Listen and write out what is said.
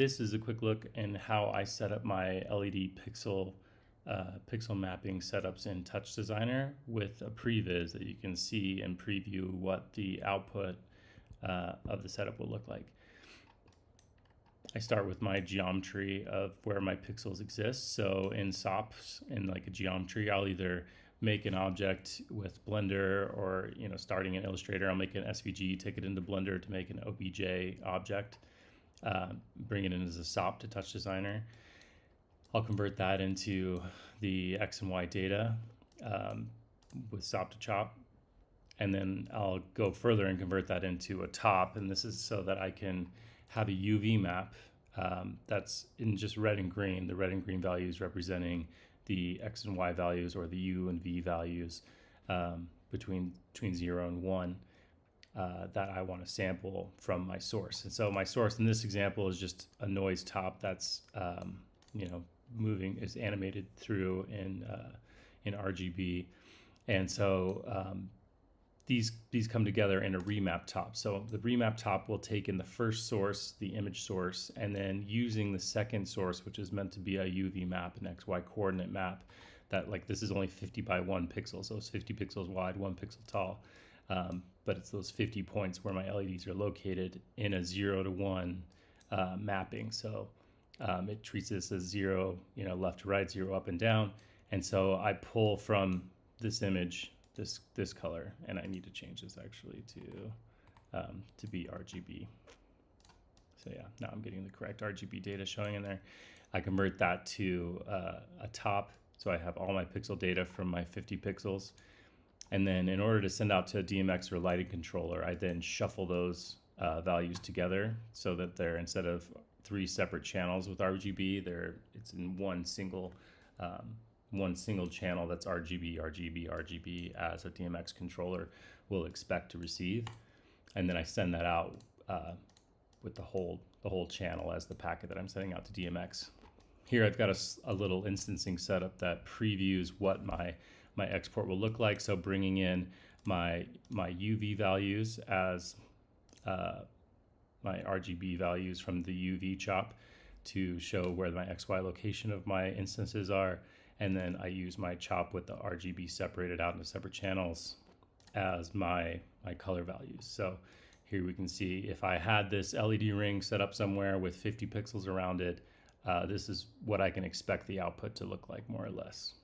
this is a quick look in how I set up my LED pixel uh, pixel mapping setups in Touch Designer with a previs that you can see and preview what the output uh, of the setup will look like. I start with my geometry of where my pixels exist. So in SOPs, in like a geometry, I'll either make an object with Blender or, you know, starting in Illustrator, I'll make an SVG, take it into Blender to make an OBJ object, uh, bring it in as a SOP to Touch Designer. I'll convert that into the X and Y data um, with SOP to CHOP. And then I'll go further and convert that into a top. And this is so that I can have a UV map um, that's in just red and green, the red and green values representing the X and Y values or the U and V values um, between, between zero and one. Uh, that I want to sample from my source. And so my source in this example is just a noise top that's um, you know moving is animated through in uh, in RGB, and so um, these these come together in a remap top. So the remap top will take in the first source, the image source, and then using the second source, which is meant to be a UV map, an XY coordinate map, that like this is only 50 by one pixel, so it's 50 pixels wide, one pixel tall. Um, but it's those 50 points where my LEDs are located in a zero to one uh, mapping. So um, it treats this as zero, you know, left to right, zero up and down. And so I pull from this image this this color, and I need to change this actually to um, to be RGB. So yeah, now I'm getting the correct RGB data showing in there. I convert that to uh, a top, so I have all my pixel data from my 50 pixels. And then in order to send out to a DMX or lighting controller, I then shuffle those uh, values together so that they're instead of three separate channels with RGB. There, it's in one single um, one single channel that's RGB, RGB, RGB as a DMX controller will expect to receive, and then I send that out uh, with the whole the whole channel as the packet that I'm sending out to DMX. Here I've got a, a little instancing setup that previews what my my export will look like. So bringing in my my UV values as uh, my RGB values from the UV chop to show where my XY location of my instances are. And then I use my chop with the RGB separated out into separate channels as my, my color values. So here we can see if I had this LED ring set up somewhere with 50 pixels around it, uh, this is what I can expect the output to look like more or less.